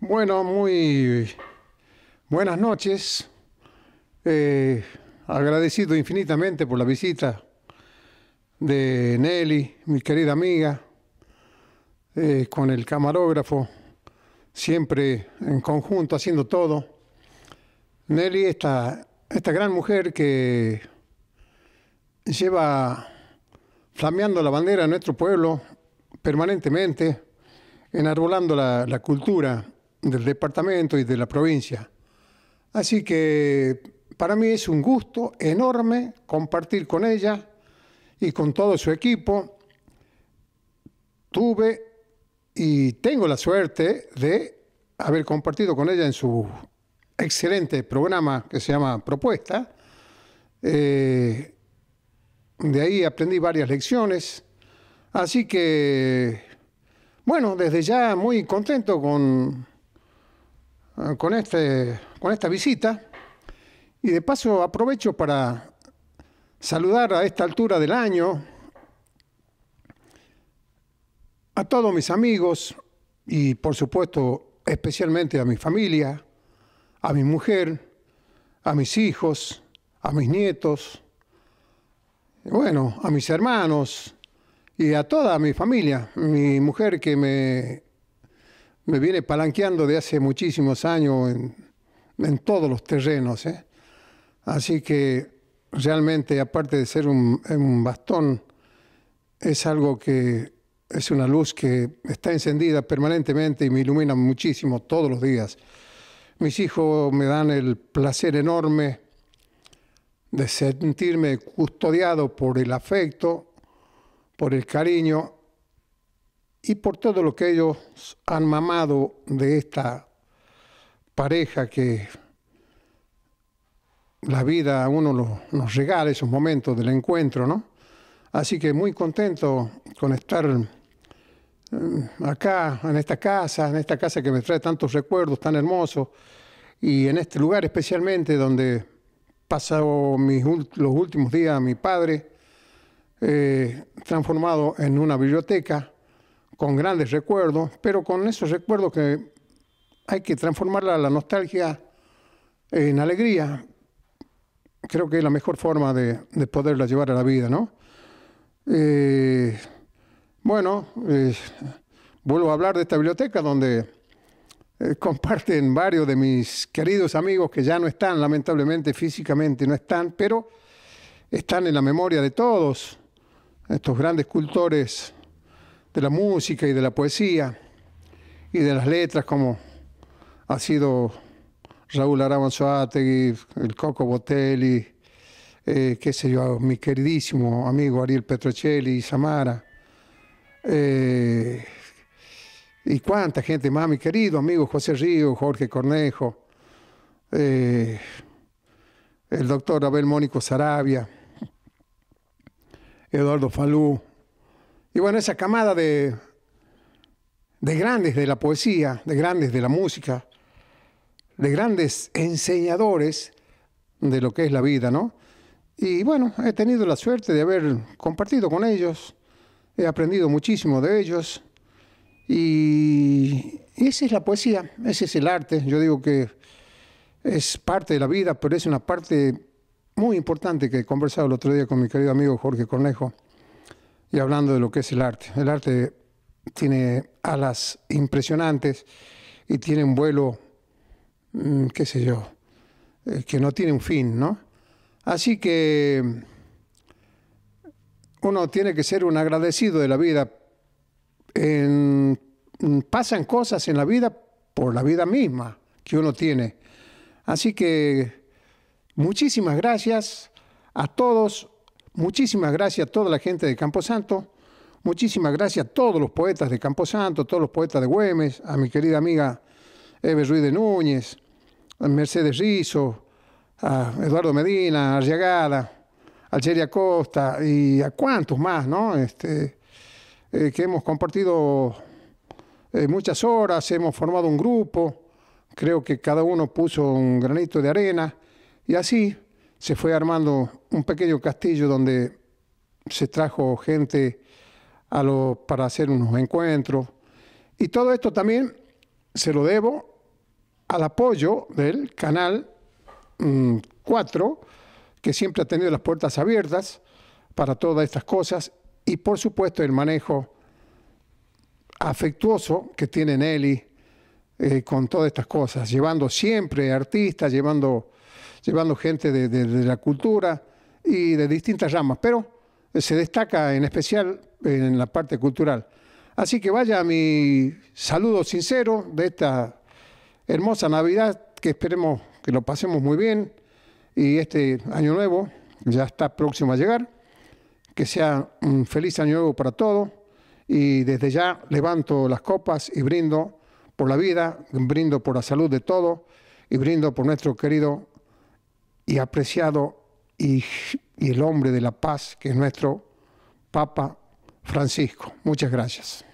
Bueno, muy buenas noches. Eh, agradecido infinitamente por la visita de Nelly, mi querida amiga, eh, con el camarógrafo, siempre en conjunto haciendo todo. Nelly, esta, esta gran mujer que lleva flameando la bandera de nuestro pueblo permanentemente, enarbolando la, la cultura del departamento y de la provincia. Así que para mí es un gusto enorme compartir con ella y con todo su equipo. Tuve y tengo la suerte de haber compartido con ella en su excelente programa que se llama Propuesta. Eh, de ahí aprendí varias lecciones. Así que, bueno, desde ya muy contento con, con, este, con esta visita. Y de paso aprovecho para saludar a esta altura del año a todos mis amigos y por supuesto especialmente a mi familia, a mi mujer, a mis hijos, a mis nietos, bueno, a mis hermanos y a toda mi familia, mi mujer que me me viene palanqueando de hace muchísimos años en, todos los terrenos. ¿eh? Así que realmente, aparte de ser un, un bastón, es algo que es una luz que está encendida permanentemente y me ilumina muchísimo todos los días. Mis hijos me dan el placer enorme de sentirme custodiado por el afecto, por el cariño y por todo lo que ellos han mamado de esta pareja que la vida a uno nos regala esos momentos del encuentro, ¿no? Así que muy contento con estar eh, acá, en esta casa, en esta casa que me trae tantos recuerdos tan hermosos, y en este lugar especialmente donde pasado mis, los últimos días mi padre, eh, transformado en una biblioteca, con grandes recuerdos, pero con esos recuerdos que hay que transformarla la nostalgia en alegría. Creo que es la mejor forma de, poderla llevar a la vida, ¿no? Eh, bueno, vuelvo a hablar de esta biblioteca donde eh, comparten varios de mis queridos amigos que ya no están, lamentablemente físicamente no están, pero están en la memoria de todos, estos grandes cultores de la música y de la poesía y de las letras, como ha sido Raúl Arabanzoátegui, el Coco Botelli, eh, qué sé yo, mi queridísimo amigo Ariel Petrocelli y Samara. Eh, y cuánta gente más, mi querido amigo José Río, Jorge Cornejo, eh, el doctor Abel Mónico Sarabia, Eduardo Falú, y bueno, esa camada de, de grandes de la poesía, de grandes de la música, de grandes enseñadores de lo que es la vida, ¿no? Y bueno, he tenido la suerte de haber compartido con ellos, he aprendido muchísimo de ellos y esa es la poesía, ese es el arte. Yo digo que es parte de la vida, pero es una parte muy importante que he conversado el otro día con mi querido amigo Jorge Cornejo y hablando de lo que es el arte. El arte tiene alas impresionantes y tiene un vuelo, mm, qué sé yo, eh, que no tiene un fin, ¿no? Así que uno tiene que ser un agradecido de la vida. pasan cosas en la vida por la vida misma que uno tiene. Así que muchísimas gracias a todos Muchísimas gracias a toda la gente de Camposanto, muchísimas gracias a todos los poetas de Camposanto, todos los poetas de Güemes, a mi querida amiga Eve Ruiz de Núñez, a Mercedes Rizo, a Eduardo Medina, a Arriagada, a Algeria Costa y a cuantos más, ¿no? Este, eh, que hemos compartido eh, muchas horas, hemos formado un grupo, creo que cada uno puso un granito de arena. Y así se fue armando un pequeño castillo donde se trajo gente a para hacer unos encuentros. Y todo esto también se lo debo al apoyo del canal 4, mm, que siempre ha tenido las puertas abiertas para todas estas cosas, y por supuesto el manejo afectuoso que tiene Nelly eh, con todas estas cosas, llevando siempre artistas, llevando, llevando gente de, la cultura y de distintas ramas, pero se destaca en especial en la parte cultural. Así que vaya mi saludo sincero de esta hermosa Navidad, que esperemos que lo pasemos muy bien y este año nuevo ya está próximo a llegar. Que sea un feliz año nuevo para todos y desde ya levanto las copas y brindo por la vida, brindo por la salud de todos y brindo por nuestro querido y apreciado y, y el hombre de la paz que es nuestro Papa Francisco. Muchas gracias.